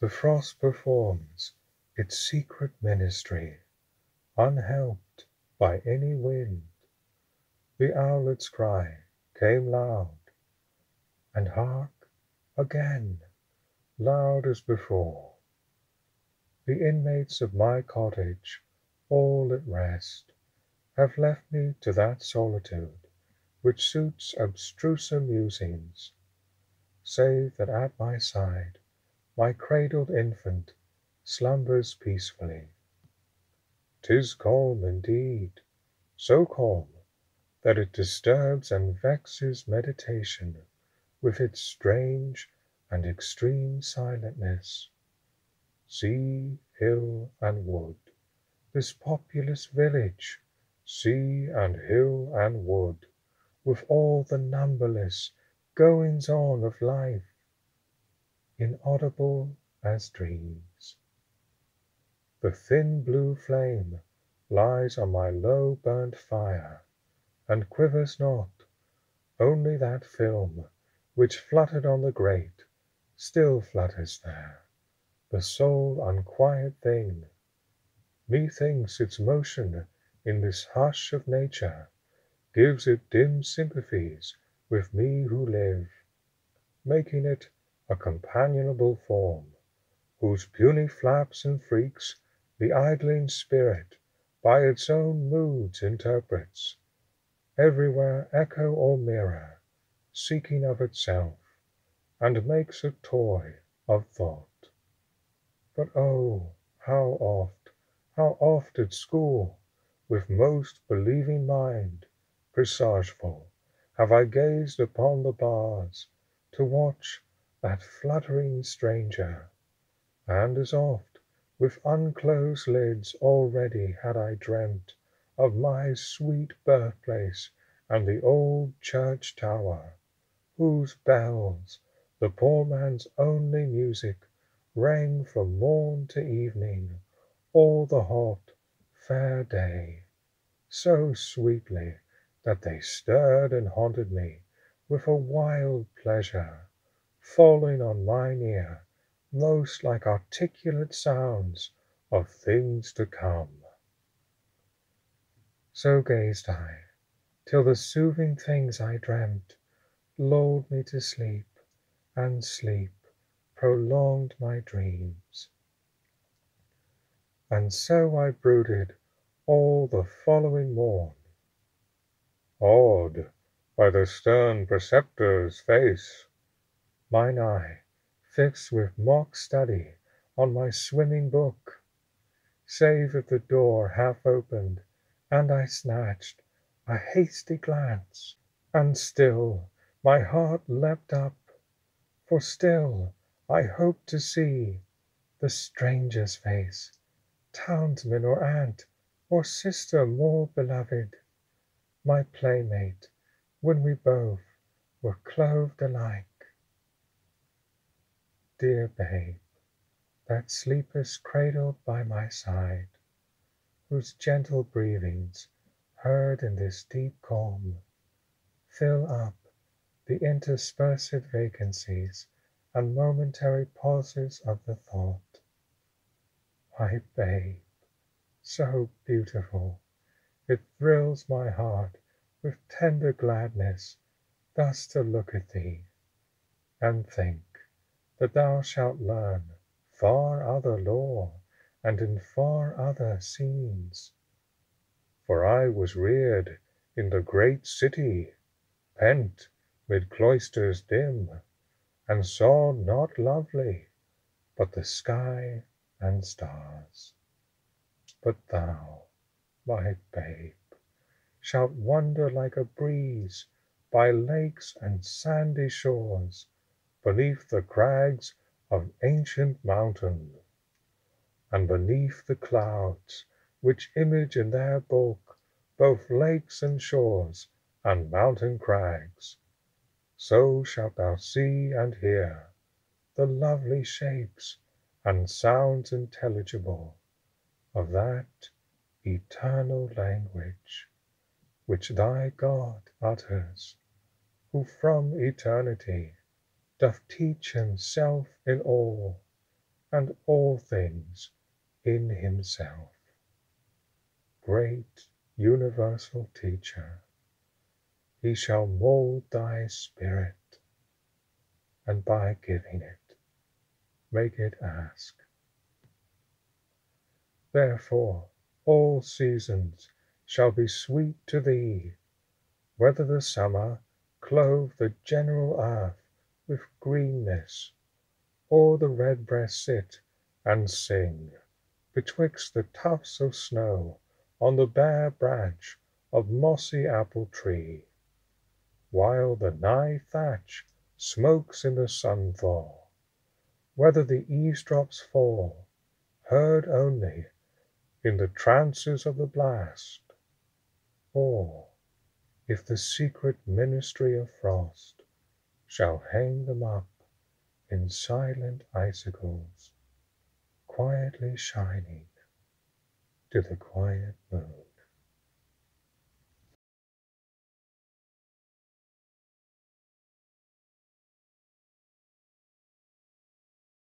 The frost performs its secret ministry, Unhelped by any wind. The owlet's cry came loud, and hark, again, Loud as before. The inmates of my cottage, all at rest, Have left me to that solitude Which suits abstruser musings, save that at my side My cradled infant slumbers peacefully. 'Tis calm indeed, so calm that it disturbs And vexes meditation with its strange and extreme silentness. Sea, hill, and wood, this populous village, Sea and hill and wood, with all the numberless Goings on of life, inaudible as dreams. The thin blue flame lies on my low burnt fire, And quivers not; only that film Which fluttered on the grate still flutters there, The sole unquiet thing. Methinks its motion in this hush of nature Gives it dim sympathies with me who live, Making it a companionable form, Whose puny flaps and freaks the idling spirit By its own moods interprets, everywhere Echo or mirror, seeking of itself, And makes a toy of thought. But oh, how oft, how oft at school, With most believing mind, presageful, Have I gazed upon the bars to watch That fluttering stranger, and as oft with unclosed lids already had I dreamt Of my sweet birthplace and the old church tower, Whose bells, the poor man's only music, rang From morn to evening, all the hot, fair day, So sweetly that they stirred and haunted me With a wild pleasure, falling on mine ear most like articulate sounds of things to come. So gazed I, till the soothing things I dreamt Lulled me to sleep, and sleep prolonged my dreams. And so I brooded all the following morn, Awed by the stern preceptor's face, mine eye Fixed with mock study on my swimming book, Save at the door half opened, and I snatched A hasty glance, and still my heart leapt up, For still I hoped to see the stranger's face, Townsman or aunt or sister more beloved, My playmate, when we both were clothed alike. Dear babe, that sleepest cradled by my side, Whose gentle breathings, heard in this deep calm, Fill up the interspersed vacancies And momentary pauses of the thought. My babe, so beautiful, it thrills my heart With tender gladness thus to look at thee, And think that thou shalt learn far other lore, and in far other scenes. For I was reared in the great city, pent mid cloisters dim, and saw not lovely but the sky and stars. But thou, my babe, shalt wander like a breeze by lakes and sandy shores beneath the crags of ancient mountain, And beneath the clouds, which image in their bulk Both lakes and shores and mountain crags, So shalt thou see and hear the lovely shapes And sounds intelligible of that eternal language Which thy God utters, who from eternity doth teach himself in all, and all things in himself. Great universal teacher, he shall mold thy spirit, and by giving it, make it ask. Therefore, all seasons shall be sweet to thee, whether the summer clothe the general earth with greenness, or the redbreast sit and sing betwixt the tufts of snow on the bare branch of mossy apple tree, while the nigh thatch smokes in the sun thaw, whether the eavesdrops fall, heard only in the trances of the blast, or if the secret ministry of frost shall hang them up in silent icicles, quietly shining to the quiet moon.